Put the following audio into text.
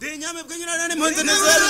dinyame bwenyurana n'impunzi n'izaru